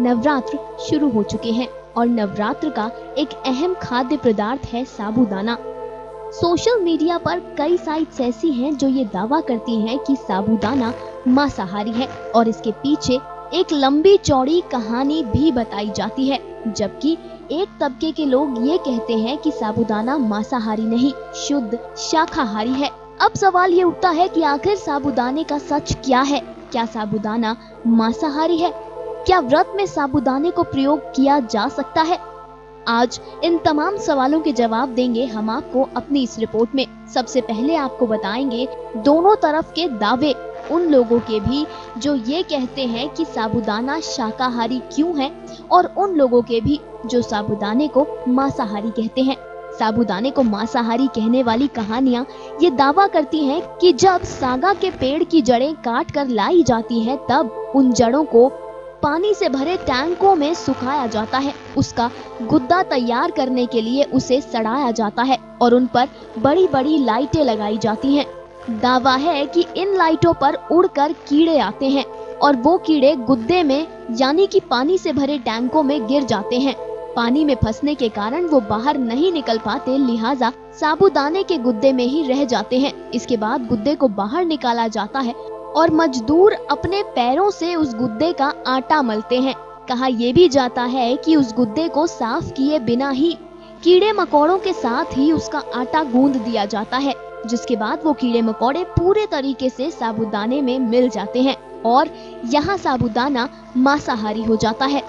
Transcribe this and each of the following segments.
नवरात्र शुरू हो चुके हैं और नवरात्र का एक अहम खाद्य पदार्थ है साबूदाना। सोशल मीडिया पर कई साइट्स ऐसी हैं जो ये दावा करती हैं कि साबूदाना मांसाहारी है और इसके पीछे एक लंबी चौड़ी कहानी भी बताई जाती है, जबकि एक तबके के लोग ये कहते हैं कि साबूदाना मांसाहारी नहीं, शुद्ध शाकाहारी है। अब सवाल ये उठता है कि आखिर साबूदाने का सच क्या है? क्या साबूदाना मांसाहारी है? क्या व्रत में साबुदाने को प्रयोग किया जा सकता है? आज इन तमाम सवालों के जवाब देंगे हम आपको अपनी इस रिपोर्ट में। सबसे पहले आपको बताएँगे दोनों तरफ़ के दावे। उन लोगों के भी जो ये कहते हैं कि साबुदाना शाकाहारी क्यों है और उन लोगों के भी जो साबुदाने को मांसाहारी कहते हैं। साबूदाने को मांसाहारी कहने वाली कहानियाँ ये दावा करती हैं कि जब सागा के पेड़ की जड़ें काट कर लाई जाती हैं, तब उन जड़ों को पानी से भरे टैंकों में सुखाया जाता है। उसका गुद्दा तैयार करने के लिए उसे सड़ाया जाता है और उन पर बड़ी बड़ी लाइटें लगाई जाती हैं। दावा है कि इन लाइटों पर उड़कर कीड़े आते हैं और वो कीड़े गुद्दे में, यानी कि पानी से भरे टैंकों में गिर जाते हैं। पानी में फंसने के कारण वो बाहर नहीं निकल पाते, लिहाजा साबुदाने के गुद्दे में ही रह जाते हैं। इसके बाद गुद्दे को बाहर निकाला जाता है और मजदूर अपने पैरों से उस गुद्दे का आटा मलते हैं। कहा यह भी जाता है कि उस गुद्दे को साफ़ किए बिना ही कीड़े मकोड़ों के साथ ही उसका आटा गूंद दिया जाता है, जिसके बाद वो कीड़े मकोड़े पूरे तरीके से साबुदाने में मिल जाते हैं और यहाँ साबुदाना मांसाहारी हो जाता है।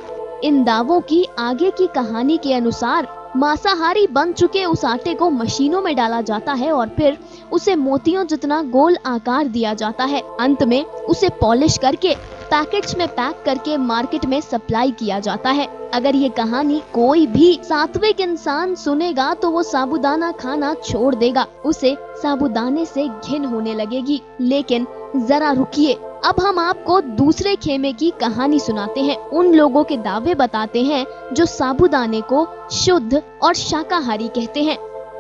इन दावों की आगे की कहानी के अनुसार मांसाहारी बन चुके उस आटे को मशीनों में डाला जाता है और फिर उसे मोतियों जितना गोल आकार दिया जाता है, अंत में उसे पॉलिश करके, पैकेट्स में पैक करके मार्केट में सप्लाई किया जाता है। अगर ये कहानी कोई भी सात्विक इंसान सुनेगा तो वो साबुदाना खाना छोड़ देगा। उसे साबुदाने से घिन होने लगेगी। लेकिन जरा रुकिए अब हम आपको दूसरे खेमे की कहानी सुनाते हैं। उन लोगों के दावे बताते हैं, जो साबुदाने को शुद्ध और शाकाहारी कहते हैं।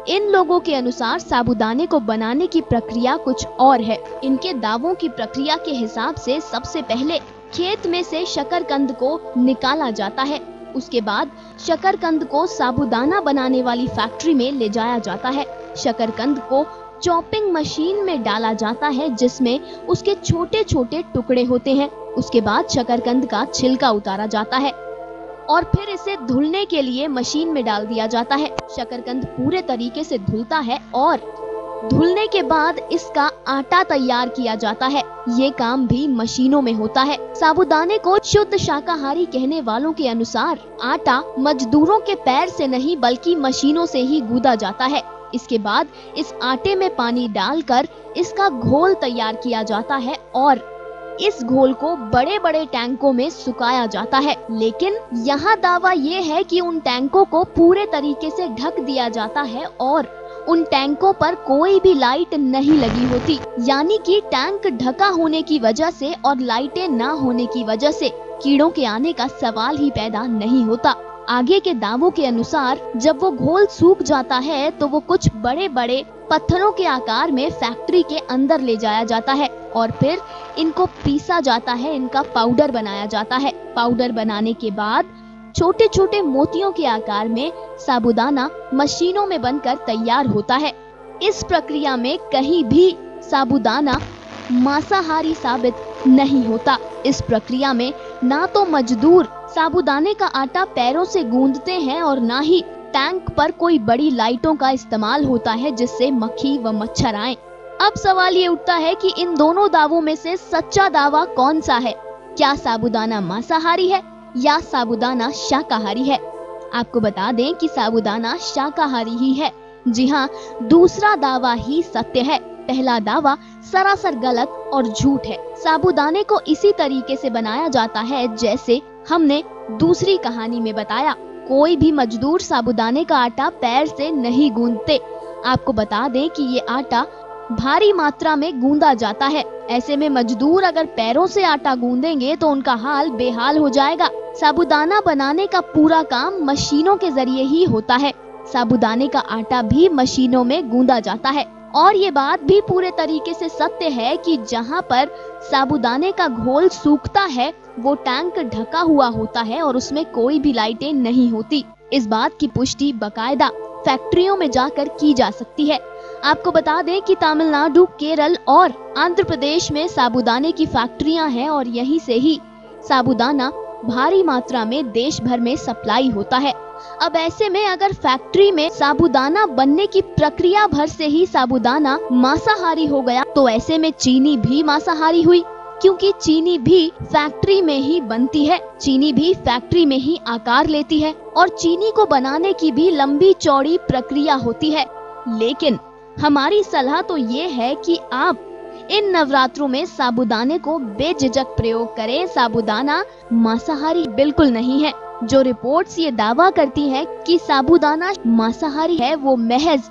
इन लोगों के अनुसार साबुदाने को बनाने की प्रक्रिया कुछ और है। इनके दावों की प्रक्रिया के हिसाब से सबसे पहले खेत में से शकरकंद को निकाला जाता है। उसके बाद शकरकंद को साबुदाना बनाने वाली फैक्ट्री में ले जाया जाता है। शकरकंद को चॉपिंग मशीन में डाला जाता है, जिसमें उसके छोटे छोटे टुकड़े होते हैं। उसके बाद शकरकंद का छिलका उतारा जाता है और फिर इसे धुलने के लिए मशीन में डाल दिया जाता है। शकरकंद पूरे तरीके से धुलता है और धुलने के बाद इसका आटा तैयार किया जाता है। ये काम भी मशीनों में होता है। साबुदाने को शुद्ध शाकाहारी कहने वालों के अनुसार आटा मजदूरों के पैर से नहीं, बल्कि मशीनों से ही गूदा जाता है। इसके बाद इस आटे में पानी डालकर इसका घोल तैयार किया जाता है और इस घोल को बड़े बड़े टैंकों में सुखाया जाता है। लेकिन यहाँ दावा ये है कि उन टैंकों को पूरे तरीके से ढक दिया जाता है और उन टैंकों पर कोई भी लाइट नहीं लगी होती। यानी कि टैंक ढका होने की वजह से और लाइटें ना होने की वजह से कीड़ों के आने का सवाल ही पैदा नहीं होता। आगे के दावों के अनुसार, जब वो घोल सूख जाता है तो वो कुछ बड़े बड़े पत्थरों के आकार में फैक्ट्री के अंदर ले जाया जाता है और फिर इनको पीसा जाता है, इनका पाउडर बनाया जाता है। पाउडर बनाने के बाद छोटे छोटे मोतियों के आकार में साबुदाना मशीनों में बनकर तैयार होता है। इस प्रक्रिया में कहीं भी साबुदाना मांसाहारी साबित नहीं होता। इस प्रक्रिया में ना तो मजदूर साबुदाने का आटा पैरों से गूंदते हैं और ना ही टैंक पर कोई बड़ी लाइटों का इस्तेमाल होता है जिससे मक्खी व मच्छर आए। अब सवाल ये उठता है कि इन दोनों दावों में से सच्चा दावा कौन सा है? क्या साबुदाना मांसाहारी है या साबुदाना शाकाहारी है? आपको बता दें कि साबुदाना शाकाहारी ही है। जी हाँ दूसरा दावा ही सत्य है। पहला दावा सरासर गलत और झूठ है। साबुदाने को इसी तरीके से बनाया जाता है जैसे हमने दूसरी कहानी में बताया। कोई भी मजदूर साबुदाने का आटा पैर से नहीं गूंदते। आपको बता दें कि ये आटा भारी मात्रा में गूंदा जाता है। ऐसे में मजदूर अगर पैरों से आटा गूंदेंगे तो उनका हाल बेहाल हो जाएगा। साबुदाना बनाने का पूरा काम मशीनों के ज़रिए ही होता है। साबुदाने का आटा भी मशीनों में गूंदा जाता है। और ये बात भी पूरे तरीके से सत्य है कि जहाँ पर साबुदाने का घोल सूखता है, वो टैंक ढका हुआ होता है और उसमें कोई भी लाइटें नहीं होती। इस बात की पुष्टि बकायदा फैक्ट्रियों में जाकर की जा सकती है। आपको बता दें कि तमिलनाडु, केरल और आंध्र प्रदेश में साबुदाने की फैक्ट्रियाँ हैं और यहीं से ही साबुदाना भारी मात्रा में देश भर में सप्लाई होता है। अब ऐसे में अगर फैक्ट्री में साबुदाना बनने की प्रक्रिया भर से ही साबुदाना मांसाहारी हो गया तो ऐसे में चीनी भी मांसाहारी हुई, क्योंकि चीनी भी फैक्ट्री में ही बनती है, चीनी भी फैक्ट्री में ही आकार लेती है, और चीनी को बनाने की भी लंबी चौड़ी प्रक्रिया होती है। लेकिन हमारी सलाह तो ये है कि आप इन नवरात्रों में साबुदाने को बेझिझक प्रयोग करें। साबुदाना मांसाहारी बिल्कुल नहीं है। जो रिपोर्ट्स ये दावा करती हैं कि साबुदाना मांसाहारी है, वो महज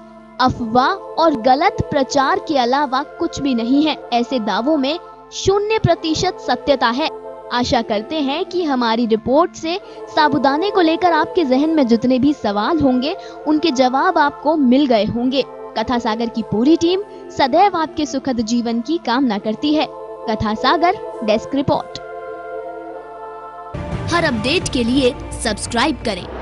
अफवाह और गलत प्रचार के अलावा कुछ भी नहीं है। ऐसे दावों में शून्य प्रतिशत सत्यता है। आशा करते हैं कि हमारी रिपोर्ट से साबुदाने को लेकर आपके जहन में जितने भी सवाल होंगे, उनके जवाब आपको मिल गए होंगे। कथा सागर की पूरी टीम सदैव आपके सुखद जीवन की कामना करती है। Katha Sagar, desk report. हर अपडेट के लिए सब्सक्राइब करें।